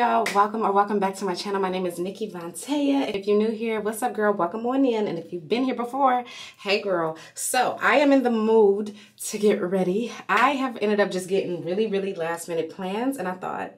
welcome or welcome back to my channel. My name is Nikki Vontaya. If you're new here, what's up girl? Welcome on in. And if you've been here before, hey girl. So I am in the mood to get ready. I have ended up just getting really, really last minute plans and I thought,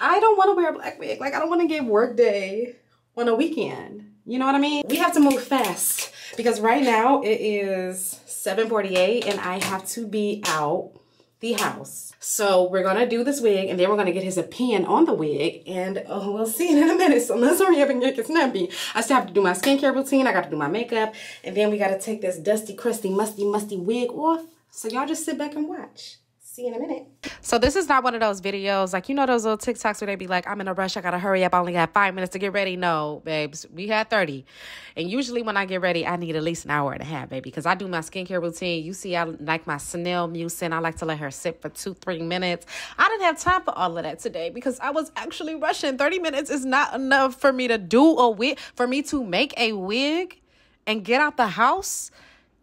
I don't want to wear a black wig. Like I don't want to get work day on a weekend. You know what I mean? We have to move fast because right now it is 7.48 and I have to be out the house. So we're gonna do this wig and then we're gonna get his opinion on the wig and oh, we'll see it in a minute. So let's hurry up and get snappy. I still have to do my skincare routine. I got to do my makeup and then we gotta take this dusty, crusty, musty, musty wig off. So y'all just sit back and watch. See you in a minute. So this is not one of those videos, like, you know those little TikToks where they be like, I'm in a rush, I gotta hurry up, I only got five minutes to get ready. No, babes, we had 30. And usually when I get ready, I need at least an hour and a half, baby, because I do my skincare routine. You see, I like my Snail Mucin. I like to let her sit for two, three minutes. I didn't have time for all of that today because I was actually rushing. 30 minutes is not enough for me to do a wig, for me to make a wig and get out the house.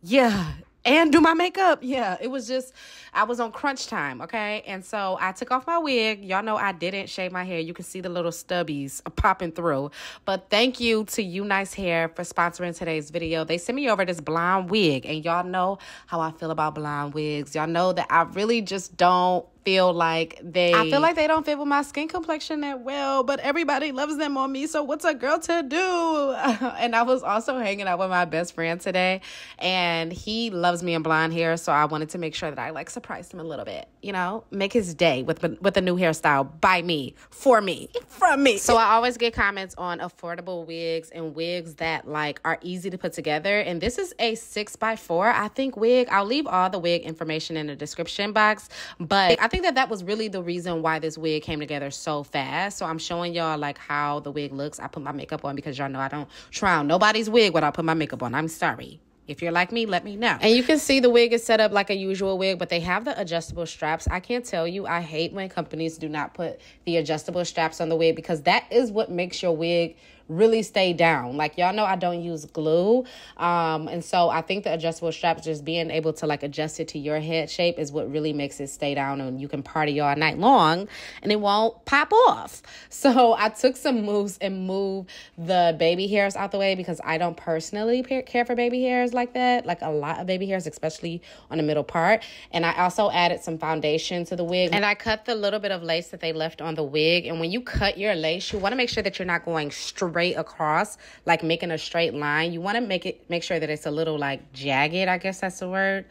Yeah, and do my makeup. Yeah, it was just, I was on crunch time, okay? And so I took off my wig. Y'all know I didn't shave my hair. You can see the little stubbies popping through. But thank you to UNice Hair for sponsoring today's video. They sent me over this blonde wig, and y'all know how I feel about blonde wigs. Y'all know that I really just don't feel like they I feel like they don't fit with my skin complexion that well, but everybody loves them on me. So what's a girl to do? and I was also hanging out with my best friend today and he loves me in blonde hair, so I wanted to make sure that I like surprised him a little bit, you know, make his day with with a new hairstyle by me, for me, from me. So I always get comments on affordable wigs and wigs that like are easy to put together and this is a 6 by 4 I think wig. I'll leave all the wig information in the description box, but I think that that was really the reason why this wig came together so fast. So I'm showing y'all like how the wig looks. I put my makeup on because y'all know I don't try on nobody's wig when I put my makeup on. I'm sorry. If you're like me, let me know. And you can see the wig is set up like a usual wig, but they have the adjustable straps. I can't tell you, I hate when companies do not put the adjustable straps on the wig because that is what makes your wig really stay down. Like y'all know I don't use glue. Um, and so I think the adjustable straps, just being able to like adjust it to your head shape is what really makes it stay down and you can party all night long and it won't pop off. So I took some moves and moved the baby hairs out the way because I don't personally care for baby hairs like that. Like a lot of baby hairs, especially on the middle part. And I also added some foundation to the wig and I cut the little bit of lace that they left on the wig. And when you cut your lace, you want to make sure that you're not going straight straight across, like making a straight line. You want to make it make sure that it's a little like jagged, I guess that's the word.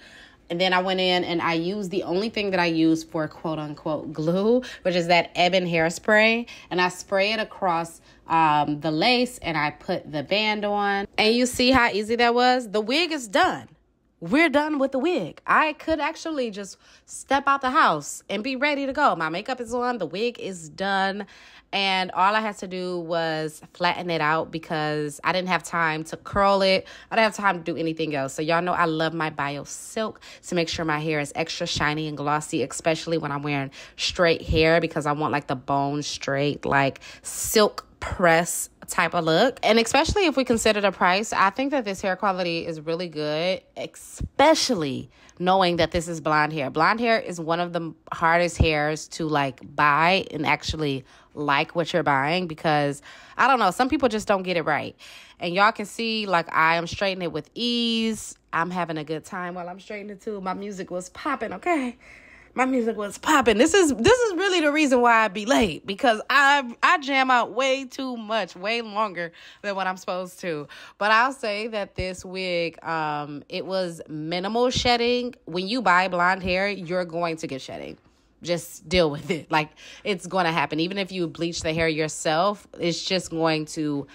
And then I went in and I used the only thing that I use for quote unquote glue, which is that Ebin hairspray. And I spray it across um, the lace and I put the band on. And you see how easy that was? The wig is done we're done with the wig. I could actually just step out the house and be ready to go. My makeup is on, the wig is done, and all I had to do was flatten it out because I didn't have time to curl it. I didn't have time to do anything else. So y'all know I love my BioSilk to make sure my hair is extra shiny and glossy, especially when I'm wearing straight hair because I want like the bone straight, like silk press type of look. And especially if we consider the price, I think that this hair quality is really good, especially knowing that this is blonde hair. Blonde hair is one of the hardest hairs to like buy and actually like what you're buying because I don't know, some people just don't get it right. And y'all can see like I am straightening it with ease. I'm having a good time while I'm straightening it too. My music was popping, okay? My music was popping. This is this is really the reason why I be late because I I jam out way too much, way longer than what I'm supposed to. But I'll say that this wig, um, it was minimal shedding. When you buy blonde hair, you're going to get shedding. Just deal with it. Like it's going to happen. Even if you bleach the hair yourself, it's just going to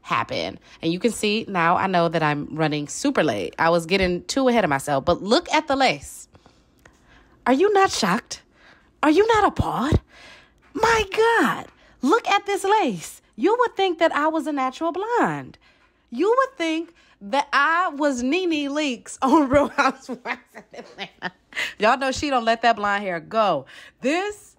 happen. And you can see now I know that I'm running super late. I was getting too ahead of myself. But look at the lace. Are you not shocked? Are you not appalled? My God, look at this lace. You would think that I was a natural blonde. You would think that I was Nene Leakes on Real Housewives of Atlanta. Y'all know she don't let that blonde hair go. This,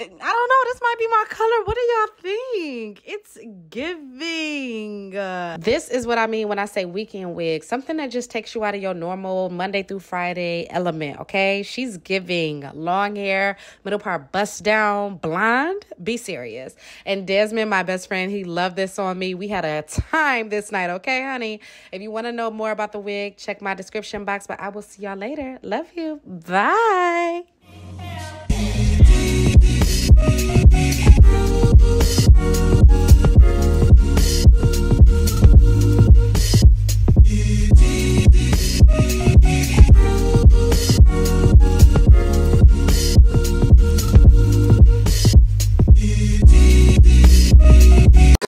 I don't know, this might be my color. What do y'all think? It's giving this is what I mean when I say weekend wig. Something that just takes you out of your normal Monday through Friday element, okay? She's giving long hair, middle part bust down, blonde. Be serious. And Desmond, my best friend, he loved this on me. We had a time this night, okay, honey? If you want to know more about the wig, check my description box. But I will see y'all later. Love you. Bye.